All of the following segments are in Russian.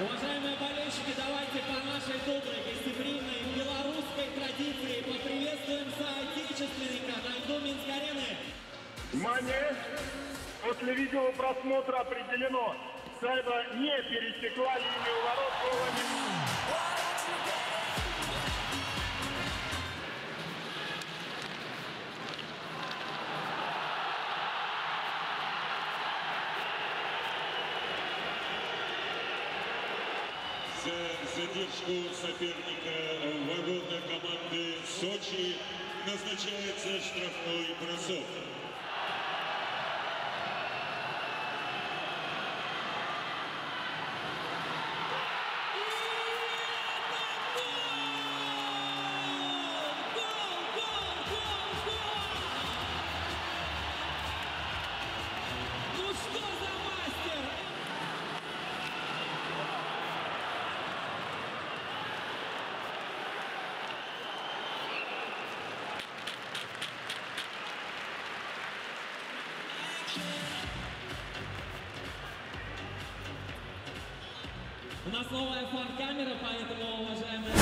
Уважаемые болельщики, давайте по нашей доброй, гостеприимной белорусской традиции поприветствуем соотечественника на льду Минск-арены. Внимание! После видеопросмотра определено, Сайба не пересекла линию ворот За задержку соперника ворота команды Сочи назначается штрафной бросок. У нас новая фан-камера, поэтому, уважаемые...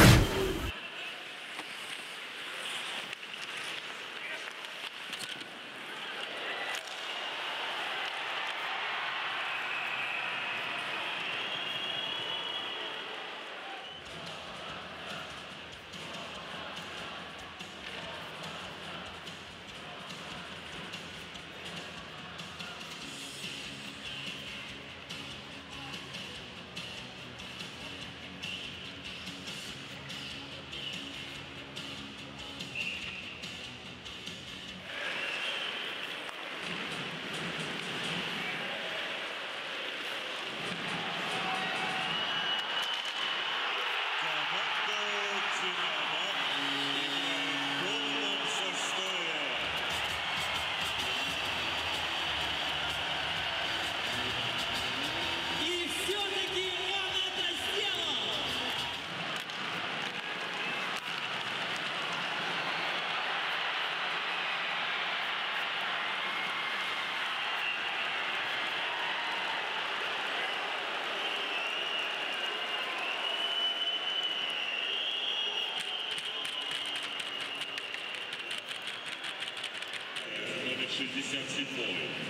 57-й.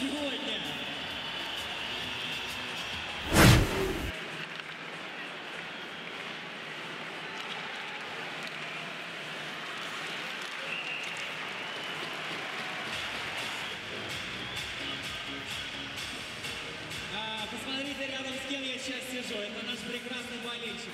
сегодня. Сейчас сижу. Это наш прекрасный болельщик.